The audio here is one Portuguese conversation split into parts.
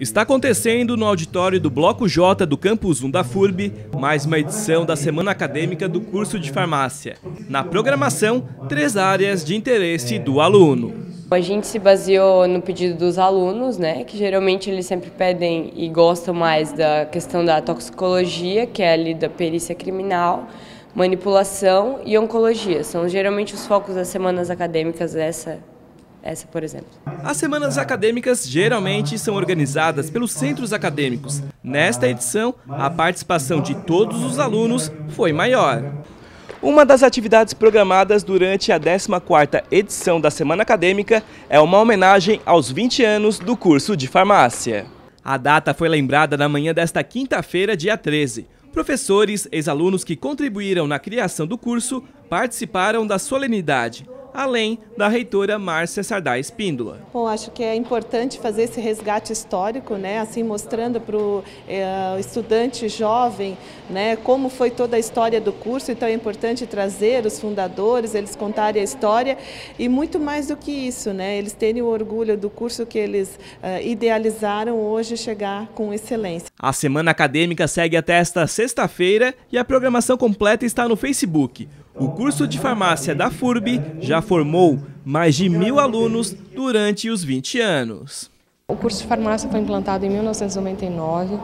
Está acontecendo no auditório do Bloco J do Campus 1 da FURB mais uma edição da Semana Acadêmica do curso de Farmácia. Na programação, três áreas de interesse do aluno. A gente se baseou no pedido dos alunos, né, que geralmente eles sempre pedem e gostam mais da questão da toxicologia, que é ali da perícia criminal, manipulação e oncologia. São geralmente os focos das semanas acadêmicas essa essa, por exemplo. As semanas acadêmicas geralmente são organizadas pelos centros acadêmicos. Nesta edição, a participação de todos os alunos foi maior. Uma das atividades programadas durante a 14ª edição da Semana Acadêmica é uma homenagem aos 20 anos do curso de farmácia. A data foi lembrada na manhã desta quinta-feira, dia 13. Professores, ex-alunos que contribuíram na criação do curso participaram da solenidade além da reitora Márcia Sardá Espíndola. Bom, acho que é importante fazer esse resgate histórico, né, assim mostrando para o é, estudante jovem, né, como foi toda a história do curso. Então é importante trazer os fundadores, eles contarem a história e muito mais do que isso, né, eles terem o orgulho do curso que eles uh, idealizaram hoje chegar com excelência. A semana acadêmica segue até esta sexta-feira e a programação completa está no Facebook. O curso de farmácia da FURB já formou mais de mil alunos durante os 20 anos. O curso de farmácia foi implantado em 1999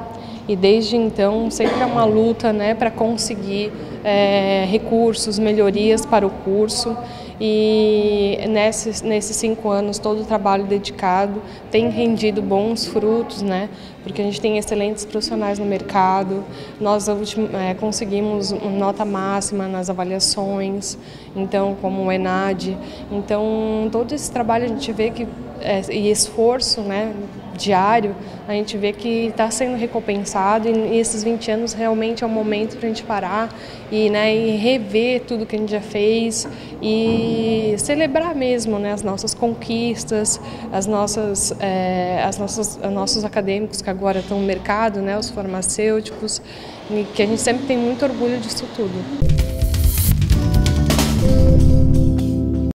e desde então sempre é uma luta né, para conseguir é, recursos, melhorias para o curso e nesses, nesses cinco anos todo o trabalho dedicado tem rendido bons frutos, né? porque a gente tem excelentes profissionais no mercado, nós é, conseguimos nota máxima nas avaliações, então como o ENAD, então todo esse trabalho a gente vê que e esforço né, diário, a gente vê que está sendo recompensado e esses 20 anos realmente é o momento para a gente parar e, né, e rever tudo que a gente já fez e celebrar mesmo né, as nossas conquistas, as nossas, é, as nossas, os nossos acadêmicos que agora estão no mercado, né, os farmacêuticos, que a gente sempre tem muito orgulho disso tudo.